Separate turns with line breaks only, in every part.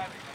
Bye.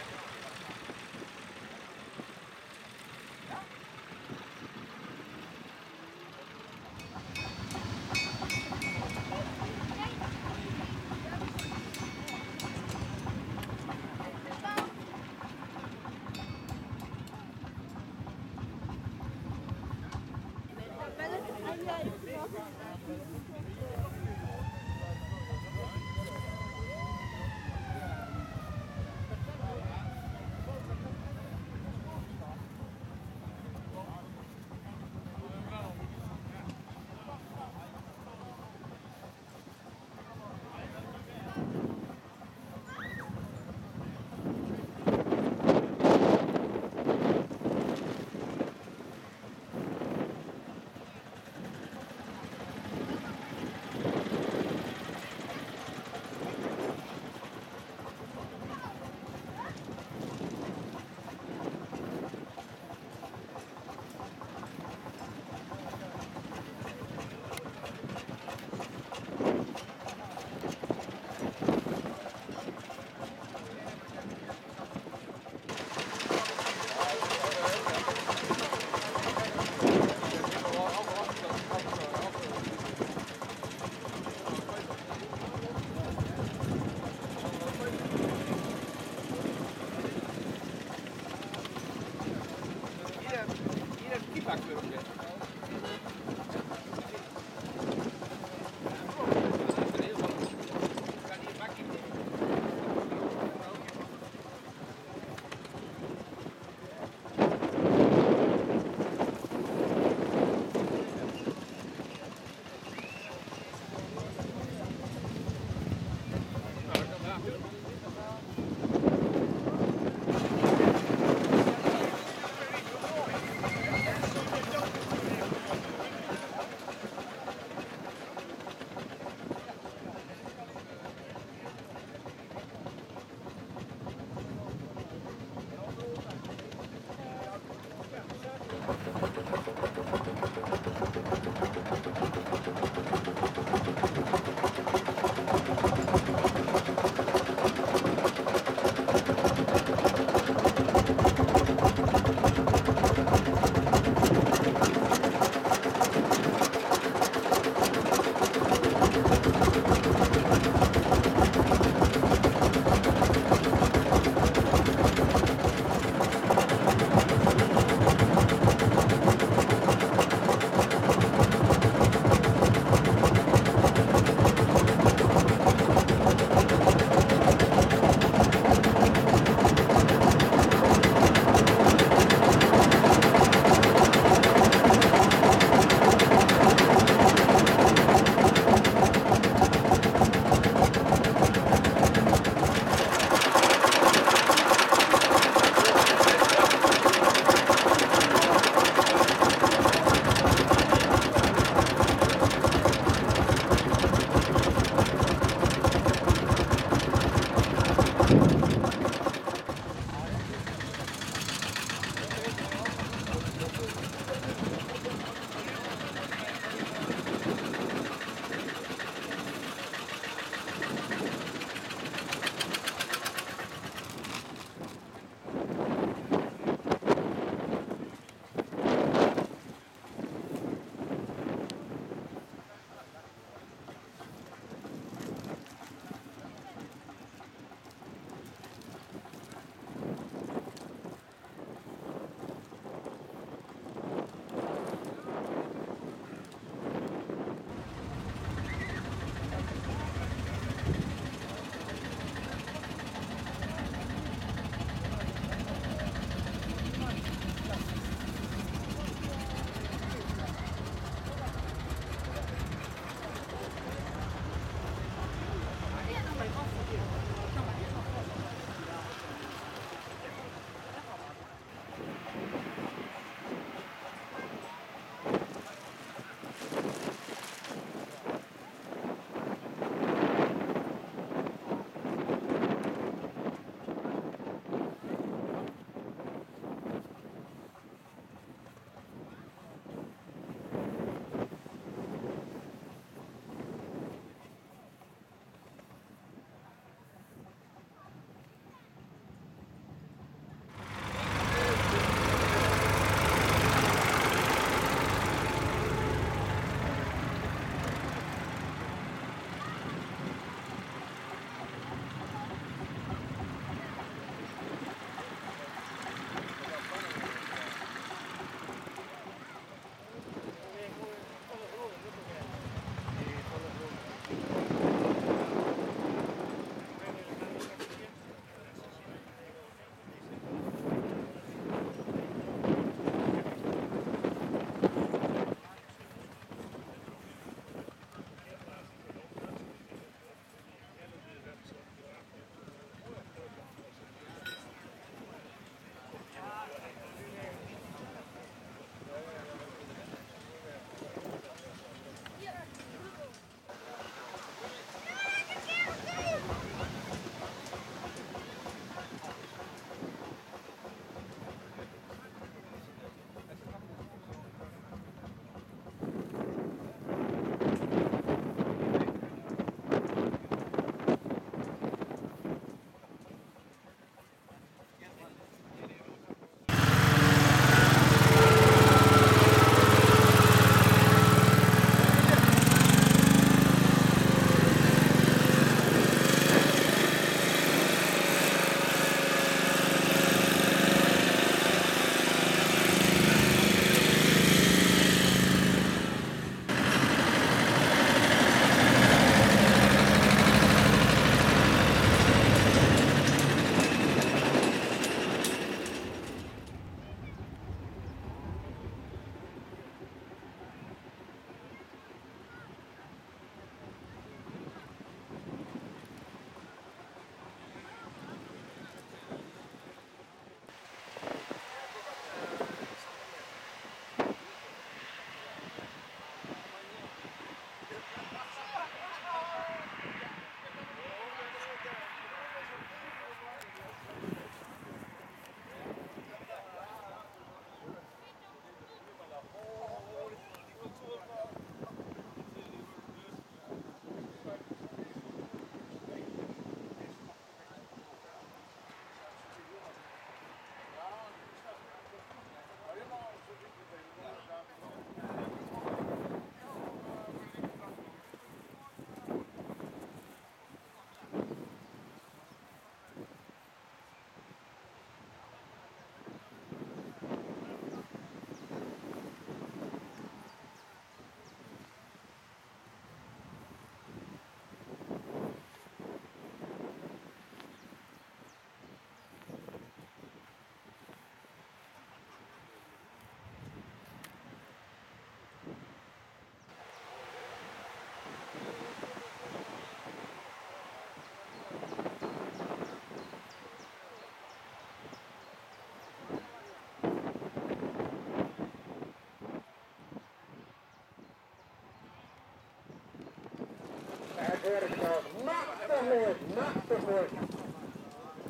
Erikstraat. Nachtenhoek, Nachtenhoek.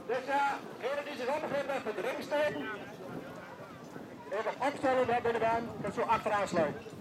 Dus ja, heren die zich opgeven met de ringsteen. Even opstellen daar binnen dat zo achteraan sluiten.